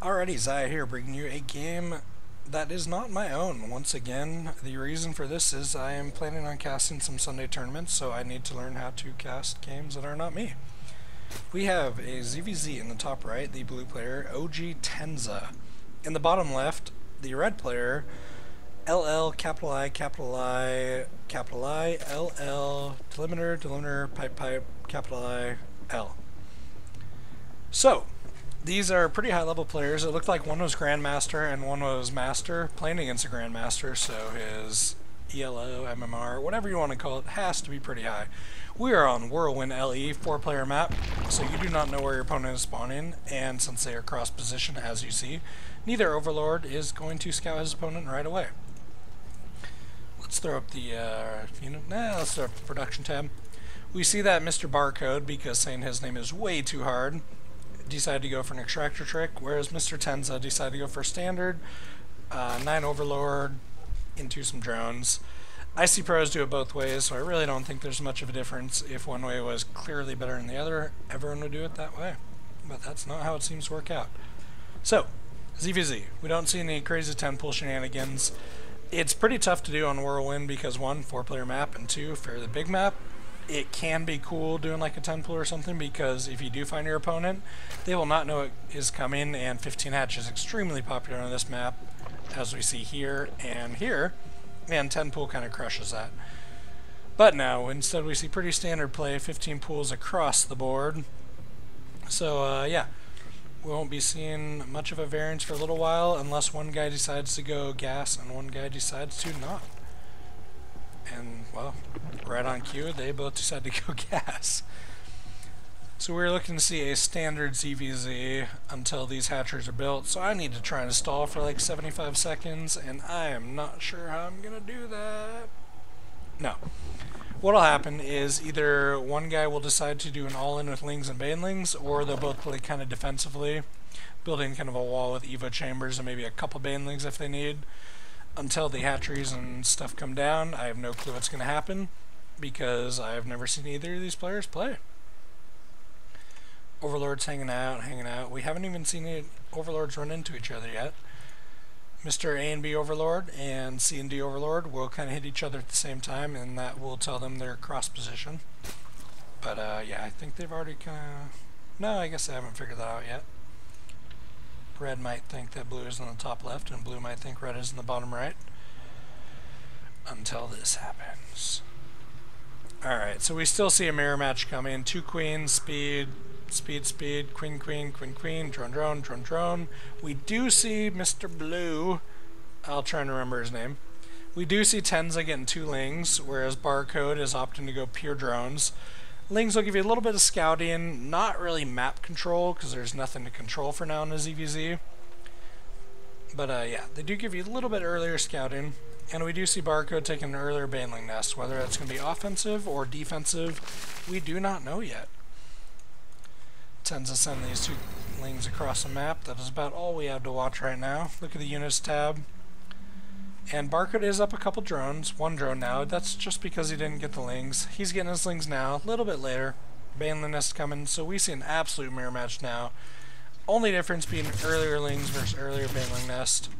Alrighty, Zai here, bringing you a game that is not my own. Once again, the reason for this is I am planning on casting some Sunday tournaments, so I need to learn how to cast games that are not me. We have a ZVZ in the top right, the blue player, OG Tenza. In the bottom left, the red player, LL, capital I, capital I, capital I, LL, delimiter, delimiter, pipe, pipe, capital I, L. So, these are pretty high level players. It looked like one was Grandmaster and one was Master, playing against a Grandmaster, so his ELO, MMR, whatever you want to call it, has to be pretty high. We are on Whirlwind LE, four player map, so you do not know where your opponent is spawning, and since they are cross position, as you see, neither Overlord is going to scout his opponent right away. Let's throw up the, uh, you know, nah, let's throw up the production tab. We see that Mr. Barcode, because saying his name is way too hard, decided to go for an extractor trick, whereas Mr. Tenza decided to go for standard, uh, 9 Overlord into some drones. I see pros do it both ways, so I really don't think there's much of a difference. If one way was clearly better than the other, everyone would do it that way. But that's not how it seems to work out. So, ZVZ. We don't see any crazy 10 pool shenanigans. It's pretty tough to do on Whirlwind because one, four player map, and two, fairly big map it can be cool doing like a 10 pool or something because if you do find your opponent, they will not know it is coming and 15 hatch is extremely popular on this map as we see here and here and 10 pool kind of crushes that. But now instead we see pretty standard play, 15 pools across the board. So uh, yeah, we won't be seeing much of a variance for a little while unless one guy decides to go gas and one guy decides to not. And well, right on cue, they both decided to go gas. So we're looking to see a standard ZVZ until these hatchers are built. So I need to try and stall for like 75 seconds, and I am not sure how I'm to do that. No. What'll happen is either one guy will decide to do an all-in with Lings and Banelings, or they'll both play kind of defensively, building kind of a wall with Evo chambers and maybe a couple Banelings if they need. Until the hatcheries and stuff come down, I have no clue what's going to happen because I've never seen either of these players play. Overlords hanging out, hanging out. We haven't even seen any Overlords run into each other yet. Mr. A and B Overlord and C and D Overlord will kind of hit each other at the same time, and that will tell them their cross position. But uh, yeah, I think they've already kind of... No, I guess I haven't figured that out yet. Red might think that blue is in the top left, and blue might think red is in the bottom right. Until this happens. Alright, so we still see a mirror match coming. Two queens, speed, speed, speed, queen, queen, queen, queen, drone, drone, drone, drone. We do see Mr. Blue. I'll try and remember his name. We do see Tenza getting two lings, whereas Barcode is opting to go pure drones. Lings will give you a little bit of scouting, not really map control, because there's nothing to control for now in the ZVZ. But uh, yeah, they do give you a little bit earlier scouting. And we do see Barcode taking an earlier Baneling Nest. Whether that's going to be offensive or defensive, we do not know yet. Tenza send these two lings across the map. That is about all we have to watch right now. Look at the units tab. And Barcode is up a couple drones. One drone now. That's just because he didn't get the lings. He's getting his lings now, a little bit later. Baneling Nest coming, so we see an absolute mirror match now. Only difference being earlier lings versus earlier Baneling Nest.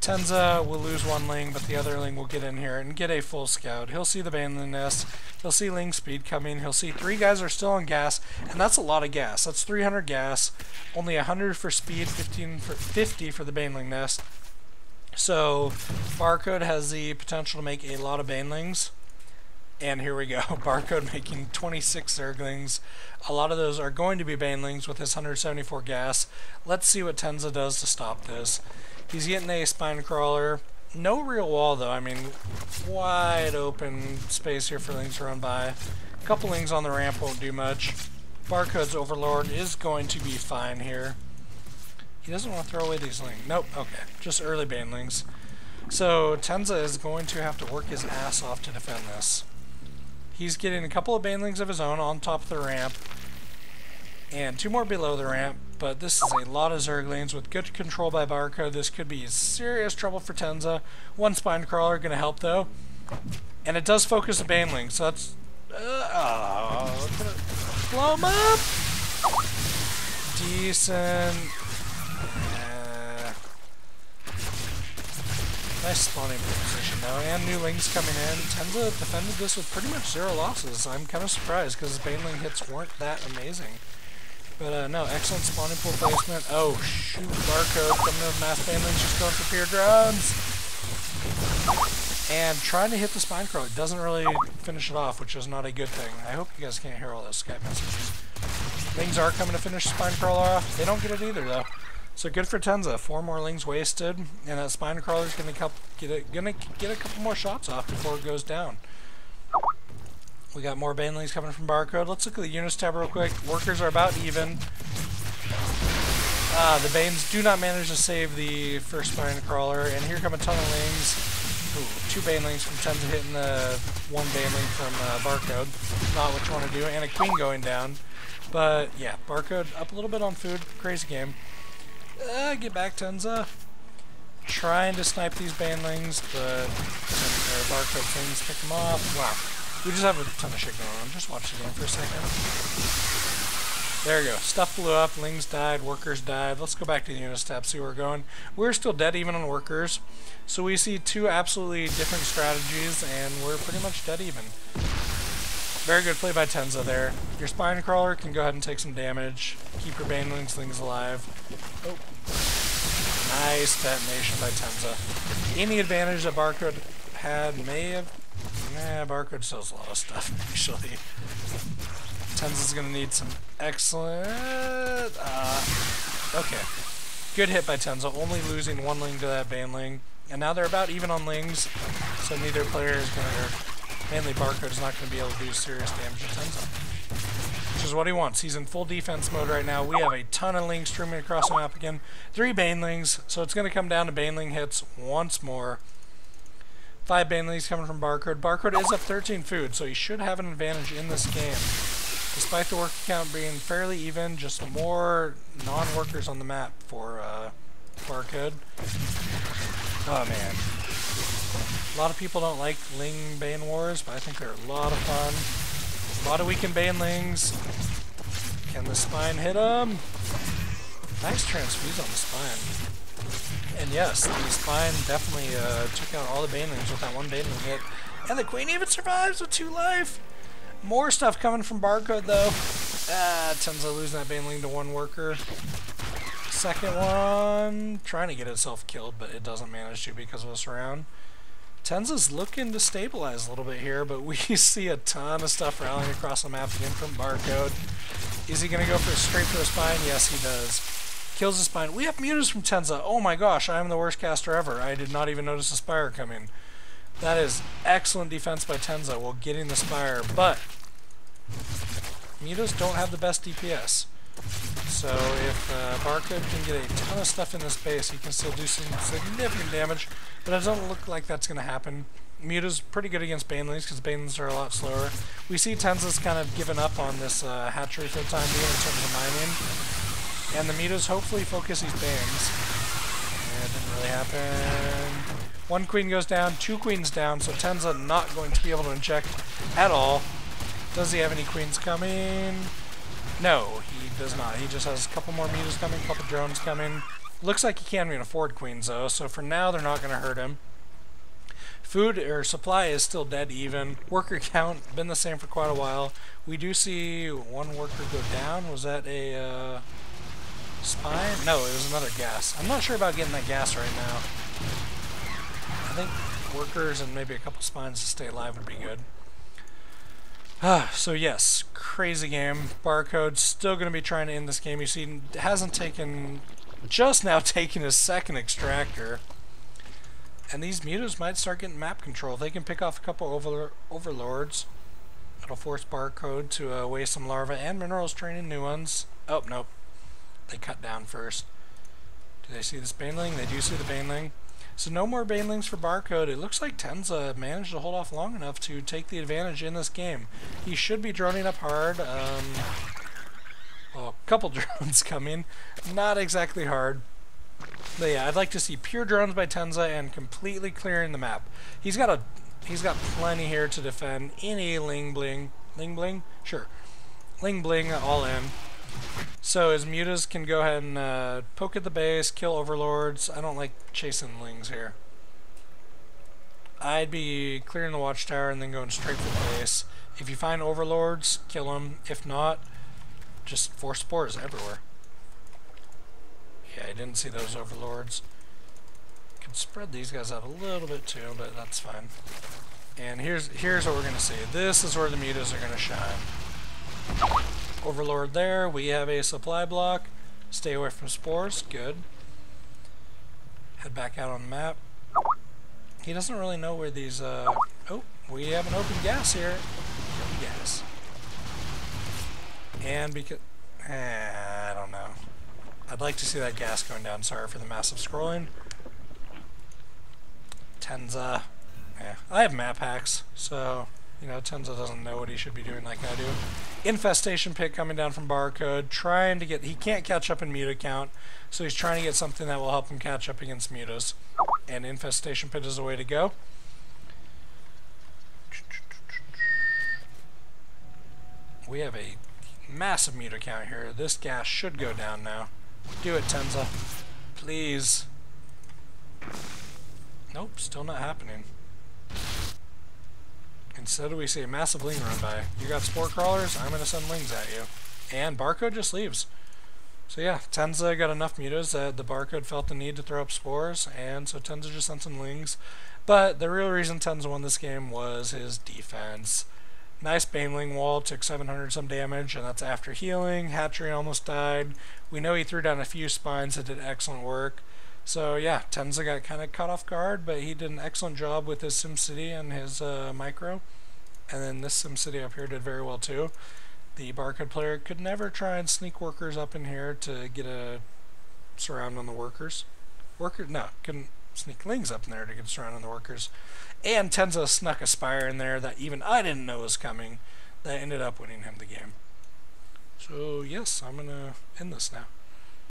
Tenza will lose one Ling, but the other Ling will get in here and get a full scout. He'll see the Baneling Nest. He'll see Ling speed coming. He'll see three guys are still on gas, and that's a lot of gas. That's 300 gas, only 100 for speed, 15 for 50 for the Baneling Nest. So Barcode has the potential to make a lot of Banelings. And here we go, Barcode making 26 Zerglings. A lot of those are going to be Banelings with his 174 gas. Let's see what Tenza does to stop this. He's getting a spine crawler. No real wall though. I mean, wide open space here for Lings to run by. A couple Lings on the ramp won't do much. Barcode's Overlord is going to be fine here. He doesn't want to throw away these Lings. Nope, okay. Just early Banelings. So Tenza is going to have to work his ass off to defend this. He's getting a couple of Banelings of his own on top of the ramp. And two more below the ramp but this is a lot of Zerglings with good control by Barcode, This could be serious trouble for Tenza. One Spine Crawler going to help, though. And it does focus the Baneling, so that's... Uh, oh, blow him up! Decent. Uh, nice spawning position though, and new lings coming in. Tenza defended this with pretty much zero losses. I'm kind of surprised because his baneling hits weren't that amazing. But uh, no, excellent spawning pool placement. Oh shoot, barcode coming in with mass banelings, just going for pure drones. And trying to hit the spine crawl, it doesn't really finish it off, which is not a good thing. I hope you guys can't hear all those Skype messages. Lings are coming to finish spine crawler off. They don't get it either though. So good for Tenza. Four more lings wasted, and that spine crawler's gonna get a, gonna get a couple more shots off before it goes down. We got more banelings coming from barcode. Let's look at the units tab real quick. Workers are about even. Ah, the Banes do not manage to save the first spine crawler, and here come a ton of lings. Ooh, two banelings from Tenza hitting the one baneling from uh, barcode. Not what you want to do, and a queen going down. But yeah, barcode up a little bit on food. Crazy game. Uh, get back, Tenza. Trying to snipe these banelings, but their barcode things pick them off. Wow. We just have a ton of shit going on. Just watch the game for a second. There we go. Stuff blew up, lings died, workers died. Let's go back to the units tab, see where we're going. We're still dead even on workers. So we see two absolutely different strategies, and we're pretty much dead even. Very good play by Tenza there. Your Spine Crawler can go ahead and take some damage. Keep your Banelings things alive. Oh. Nice detonation by Tenza. Any advantage that Barcode had may have... Nah, Barcode still has a lot of stuff, actually. Tenza's going to need some excellent... Uh, okay. Good hit by Tenza, only losing one ling to that Baneling. And now they're about even on lings, so neither player is to mainly is not going to be able to do serious damage to Tenza. Which is what he wants. He's in full defense mode right now. We have a ton of lings streaming across the map again. Three Banelings, so it's going to come down to Baneling hits once more. Five Banelings coming from Barcode. Barcode is up 13 food, so he should have an advantage in this game. Despite the work count being fairly even, just more non-workers on the map for uh, Barcode. Oh man, a lot of people don't like Ling Bane Wars, but I think they're a lot of fun. A lot of weakened Banelings. Can the spine hit them? Nice transfuse on the spine. And yes, the spine definitely uh, took out all the Banelings with that one Baneling hit. And the Queen even survives with two life! More stuff coming from Barcode though. Ah, Tenza losing that Baneling to one worker. Second one, trying to get itself killed, but it doesn't manage to because of a surround. Tenza's looking to stabilize a little bit here, but we see a ton of stuff rallying across the map again from Barcode. Is he going to go for straight for the spine? Yes, he does. Kills the spine. We have mutas from Tenza. Oh my gosh, I am the worst caster ever. I did not even notice the Spire coming. That is excellent defense by Tenza while getting the Spire, but mutas don't have the best DPS. So if uh, Barcode can get a ton of stuff in this base, he can still do some significant damage, but it doesn't look like that's going to happen. Muta's pretty good against Banelings because Banelings are a lot slower. We see Tenza's kind of given up on this uh, hatchery for the time being in terms of mining. And the Mutas hopefully focus these Banes. It didn't really happen. One queen goes down, two queens down, so Tenza not going to be able to inject at all. Does he have any queens coming? No, he does not. He just has a couple more mutas coming, a couple drones coming. Looks like he can't even afford queens though, so for now they're not going to hurt him. Food or supply is still dead even. Worker count been the same for quite a while. We do see one worker go down. Was that a uh, spine? No, it was another gas. I'm not sure about getting that gas right now. I think workers and maybe a couple spines to stay alive would be good. So yes, crazy game. Barcode still going to be trying to end this game. You see, hasn't taken, just now taken his second extractor. And these mutas might start getting map control. They can pick off a couple over, overlords. It'll force Barcode to uh, waste some larvae and minerals training new ones. Oh, nope. They cut down first. Do they see this Baneling? They do see the Baneling. So no more Banelings for Barcode. It looks like Tenza managed to hold off long enough to take the advantage in this game. He should be droning up hard. Um, well, a couple drones coming. Not exactly hard. But yeah, I'd like to see pure drones by Tenza and completely clearing the map. He's got a he's got plenty here to defend any Ling Bling. Ling Bling? Sure. Ling Bling all in. So his mutas can go ahead and uh, poke at the base, kill overlords. I don't like chasing lings here. I'd be clearing the watchtower and then going straight for the base. If you find overlords, kill them. If not, just force spores everywhere. Yeah, I didn't see those overlords. Could spread these guys out a little bit too, but that's fine. And here's here's what we're gonna see. This is where the mutas are gonna shine. Overlord there. We have a supply block. Stay away from spores. Good. Head back out on the map. He doesn't really know where these, uh... Oh, we have an open gas here. Open gas. And because... Eh, I don't know. I'd like to see that gas going down. Sorry for the massive scrolling. Tenza. Yeah, I have map hacks, so you know, Tenza doesn't know what he should be doing like I do. Infestation Pit coming down from Barcode, trying to get... He can't catch up in Muta count, so he's trying to get something that will help him catch up against Mutas. And Infestation Pit is the way to go. We have a massive Muta count here. This gas should go down now. Do it, Tenza. Please. Nope, still not happening. Instead we see a massive ling run by. You got spore crawlers, I'm gonna send lings at you. And Barcode just leaves. So yeah, Tenza got enough mutas that the Barcode felt the need to throw up spores, and so Tenza just sent some lings. But the real reason Tenza won this game was his defense. Nice Baneling wall, took 700 some damage, and that's after healing. Hatchery almost died. We know he threw down a few spines that did excellent work. So yeah, Tenza got kind of caught off guard, but he did an excellent job with his SimCity and his uh, micro. And then this SimCity up here did very well too. The barcode player could never try and sneak workers up in here to get a surround on the workers. Worker, no, couldn't sneak lings up in there to get a surround on the workers. And Tenza snuck a spire in there that even I didn't know was coming. That ended up winning him the game. So yes, I'm gonna end this now.